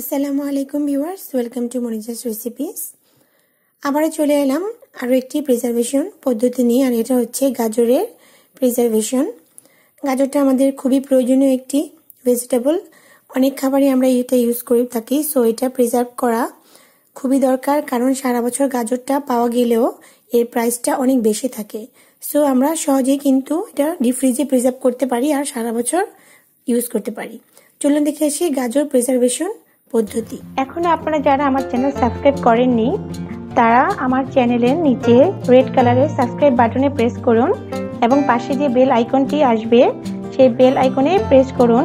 আসসালামু আলাইকুম viewers, welcome to Moniza's recipes আবারও চলে এলাম আরও একটি প্রিজারভেশন পদ্ধতি নিয়ে, আর এটা হচ্ছে গাজরের প্রিজারভেশন গাজরটা আমাদের খুবই প্রয়োজনীয় একটি ভেজিটেবল অনেক খাবারই আমরা এটা ইউজ করে থাকি সো এটা প্রিজার্ভ করা খুবই দরকার, কারণ সারা বছর গাজরটা পাওয়া গেলেও এর প্রাইসটা অনেক বেশি থাকে। সো আমরা সহজেই কিন্তু এটা ডিপ ফ্রিজে প্রিজার্ভ করতে পারি, আর সারা বছর ইউজ করতে পারি। চলুন দেখে আসি গাজর প্রিজার্ভেশন পদ্ধতি। এখনও আপনারা যারা আমার চ্যানেল সাবস্ক্রাইব করেননি তারা আমার চ্যানেলের নিচে রেড কালারের সাবস্ক্রাইব বাটনে প্রেস করুন এবং পাশে যে বেল আইকনটি আসবে সেই বেল আইকনে প্রেস করুন।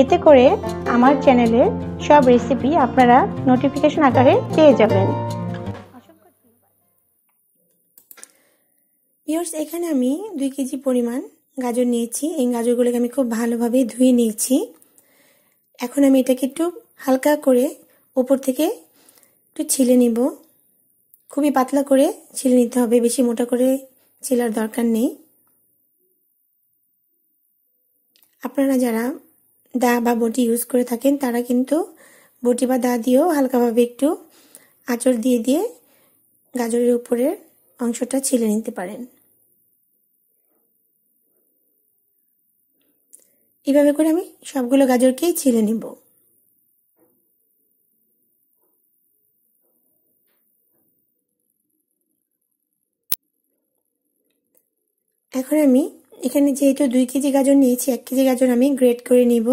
এতে করে আমার চ্যানেলের সব রেসিপি আপনারা নোটিফিকেশন আকারে পেয়ে যাবেন। ইয়ার্স এখানে আমি দুই কেজি পরিমাণ গাজর নিয়েছি। এই গাজরগুলোকে আমি খুব ভালোভাবে ধুয়ে নিয়েছি। এখন আমি এটাকে একটু হালকা করে ওপর থেকে একটু ছিলে নিব। খুবই পাতলা করে ছিলে নিতে হবে, বেশি মোটা করে ছিলার দরকার নেই। আপনারা যারা দা বা বটি ইউজ করে থাকেন, তারা কিন্তু বটি বা দা দিয়েও হালকাভাবে একটু আঁচড় দিয়ে দিয়ে গাজরের উপরের অংশটা ছিলে নিতে পারেন। এভাবে করে আমি সবগুলো গাজরকেই ছিলে নিব। এখন আমি এখানে যেহেতু দুই কেজি গাজর নিয়েছি, এক কেজি গাজর আমি গ্রেড করে নিব।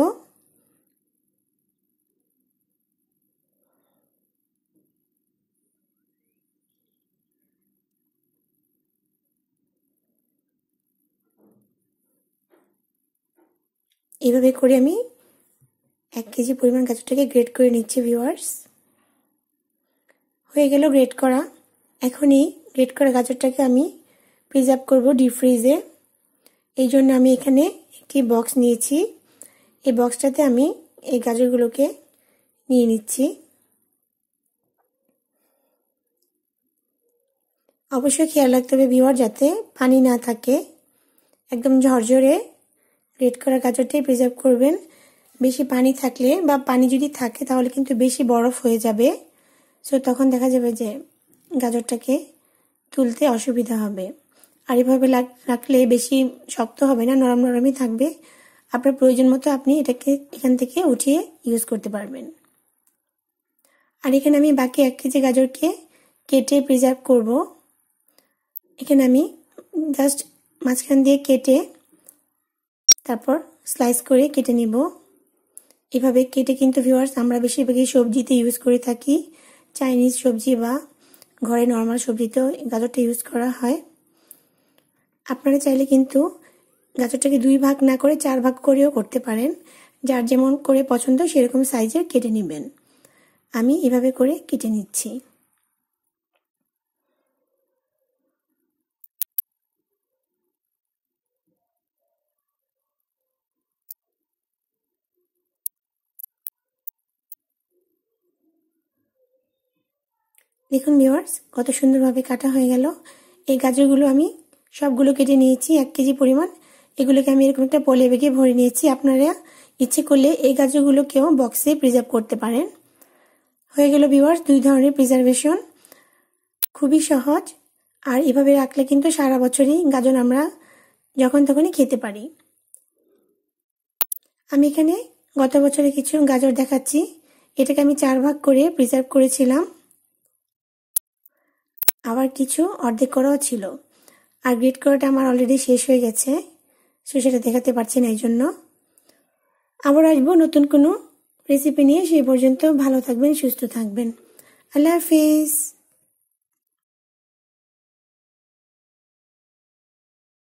এভাবে করে আমি এক কেজি পরিমাণ গাজরটাকে গ্রেড করে নিচ্ছি ভিউয়ার্স হয়ে গেল গ্রেড করা। এখনই গ্রেড করা গাজরটাকে আমি প্রিজার্ভ করব ডিপ ফ্রিজে এই জন্য আমি এখানে একটি বক্স নিয়েছি। এই বক্সটাতে আমি এই গাজরগুলোকে নিয়ে নিচ্ছি। অবশ্যই খেয়াল রাখতে হবে ভিওয়ার যাতে পানি না থাকে। একদম ঝরঝরে গ্রেট করা গাজরটাই প্রিজার্ভ করবেন। বেশি পানি থাকলে বা পানি যদি থাকে তাহলে কিন্তু বেশি বরফ হয়ে যাবে। সো তখন দেখা যাবে যে গাজরটাকে তুলতে অসুবিধা হবে। আর এভাবে রাখলে বেশি শক্ত হবে না, নরম নরমই থাকবে। আপনার প্রয়োজন মতো আপনি এটাকে এখান থেকে উঠিয়ে ইউজ করতে পারবেন। আর এখানে আমি বাকি এক কেজি গাজরকে কেটে প্রিজার্ভ করব। এখানে আমি জাস্ট মাঝখান দিয়ে কেটে তারপর স্লাইস করে কেটে নিব। এভাবে কেটে কিন্তু ভিউয়ার্স আমরা বেশিরভাগই সবজিতে ইউজ করে থাকি। চাইনিজ সবজি বা ঘরে নর্মাল সবজিতেও গাজরটা ইউজ করা হয়। আপনারা চাইলে কিন্তু গাজরটাকে দুই ভাগ না করে চার ভাগ করেও করতে পারেন। যার যেমন করে পছন্দ, সেরকম সাইজের কেটে নেবেন। আমি এভাবে করে কেটে নিচ্ছি। দেখুন ভিওয়ার্স কত সুন্দরভাবে কাটা হয়ে গেল। এই গাজরগুলো আমি সবগুলো কেটে নিয়েছি, এক কেজি পরিমাণ। এগুলোকে আমি এরকম একটা পলে বেগে ভরে নিয়েছি। আপনারা ইচ্ছে করলে এই গাজরগুলোকেও বক্সে প্রিজার্ভ করতে পারেন। হয়ে গেল ভিওয়ার্স দুই ধরনের প্রিজার্ভেশন খুবই সহজ। আর এভাবে রাখলে কিন্তু সারা বছরই গাজর আমরা যখন তখনই খেতে পারি। আমি এখানে গত বছরে কিছু গাজর দেখাচ্ছি। এটাকে আমি চার ভাগ করে প্রিজার্ভ করেছিলাম। আবার কিছু অর্ধেক করাও ছিল। আর গ্রিড করাটা আমার অলরেডি শেষ হয়ে গেছে সো সেটা দেখাতে পারছি না এই জন্য আবার আসব নতুন কোনো রেসিপি নিয়ে, সেই পর্যন্ত ভালো থাকবেন, সুস্থ থাকবেন। আল্লাহ হাফিজ।